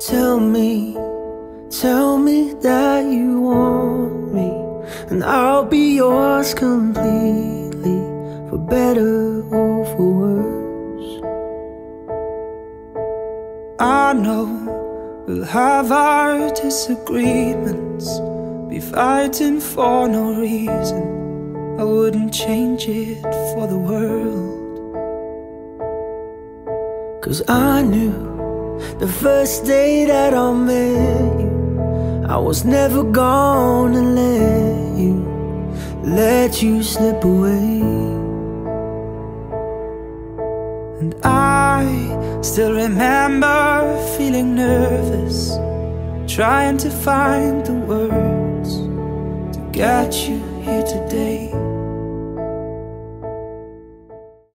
Tell me, tell me that you want me, and I'll be yours completely, for better or for worse. I know we'll have our disagreements, be fighting for no reason. I wouldn't change it for the world. Cause I knew the first day that I met you, I was never gonna let you, let you slip away. And I still remember feeling nervous, trying to find the words to get you here today.